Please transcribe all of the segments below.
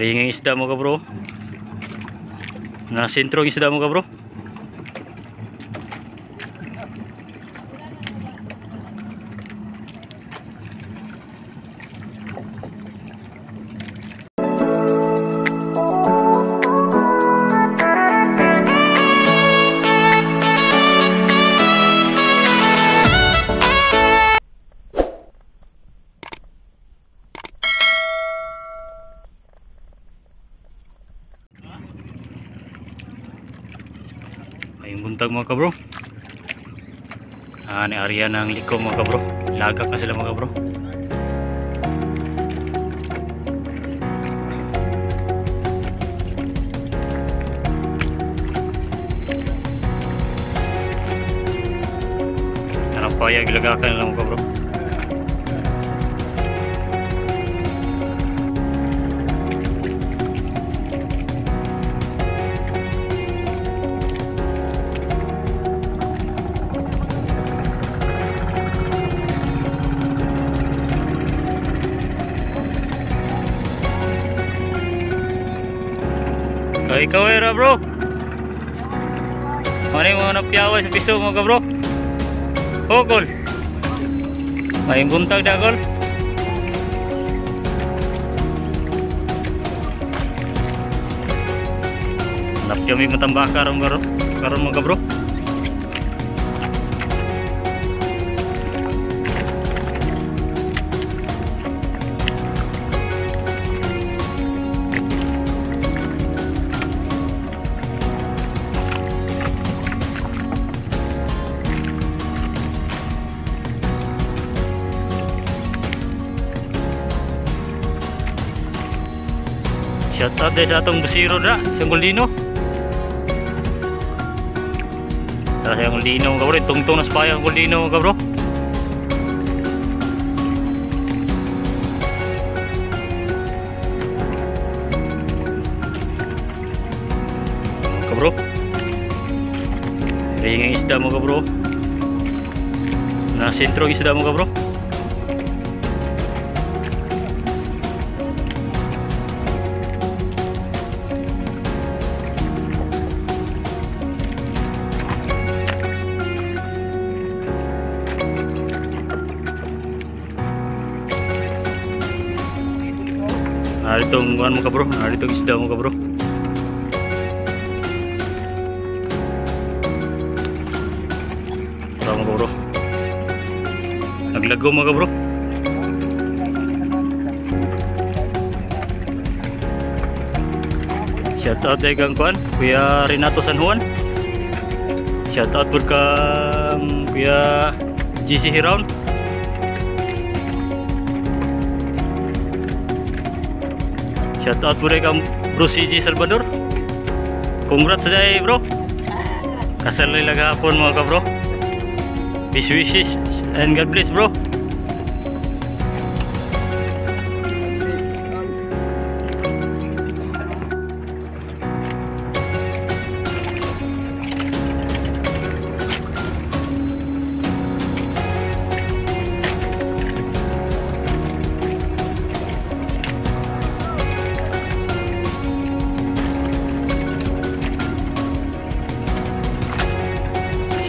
Ringing isda mo ka bro. Na sentro ng isda mo ka bro. Ayong buntag mga kabro. Ah, ni area ng liko mga kabro. Lagak na sila mga kabro. Anong payag ilagakan nila mga kabro. Kaya ikaw era bro. Ano yung mga napiyaway sa piso bro? Oh, gol. May buntag na gol. Napyo may matambaka ron bro. Mga bro. Shout out deh sa atong busiro na, sa Guldino. Tara sa Guldino mga bro, tungtong na spaya ang Guldino mga bro. Mga isda mga bro. Na sentro isda mga bro. Narito ang kuhan mo ka bro, narito ang isda mo ka bro. Tara mo ka bro. Naglago mo ka bro. Shout out dahil kang kuhan, Kuya Renato San Juan. Shout out po ka um, Kuya GC Hirown. Shout out po rin kang Bro CG Salvador. Congrats dahil bro. Kasal nila hapon mga ka bro. Peace wishes and God bless bro.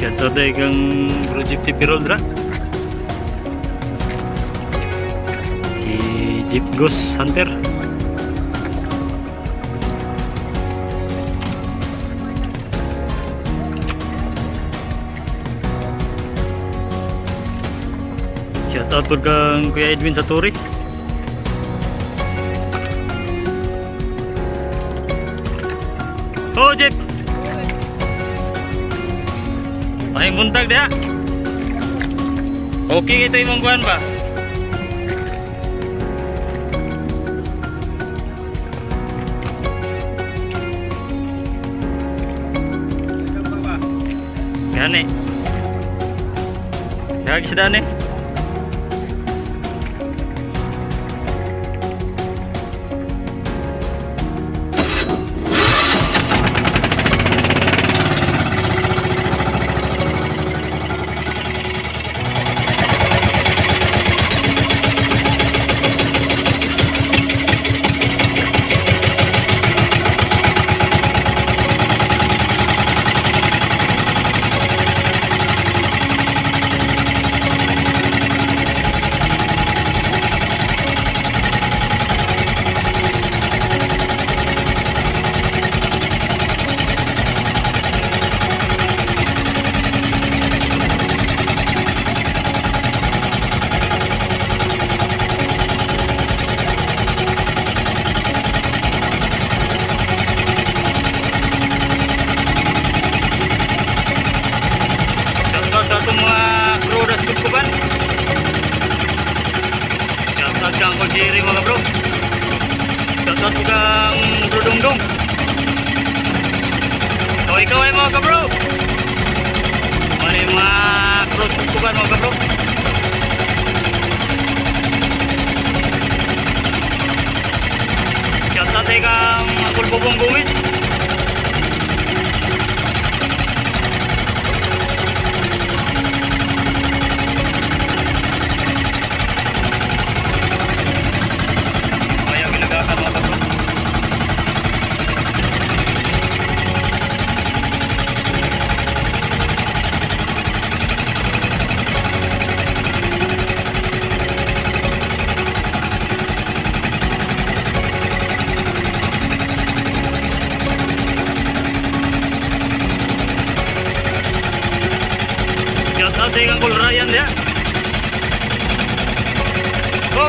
Shout out dahil kang Project si Piroldra. Si Jeep Ghost Hunter. Shout out po kang Kuya Edwin Saturi. Ay, muntag dia. Okay ito imong kuan ba? Gani. Gagi diri mga bro. Shoutout ko kang bro dungdung so ikaw ay mga kabro. Mali mga cross ko mga kabro.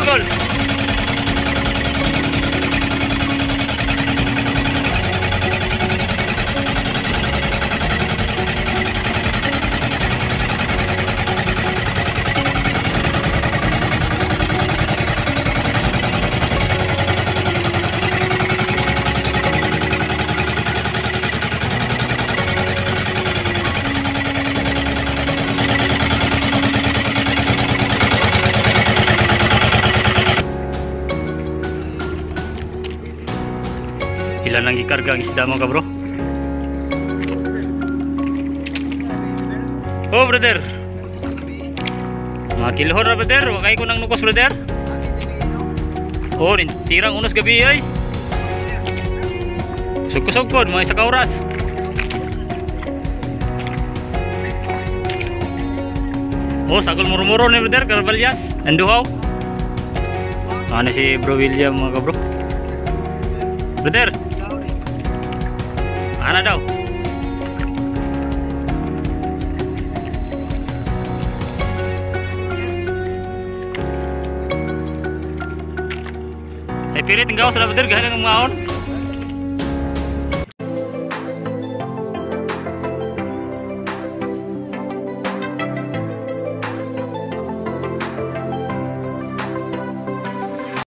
gol. Ilan lang gikarga ang isda mo ka bro? Oh brother. Mga kilohor na brother. Wakay ko ng nukos brother. Oh, tirang unos gabi ay. Sugkosugkod, mga isa ka oras. Oh, sagol murmuro ni brother, Carvalhas, Anduhaw. Ano si Bro William mga kabro? Brother, Ana daw. Ay pirit ang gawas na brother, gahan ang maon.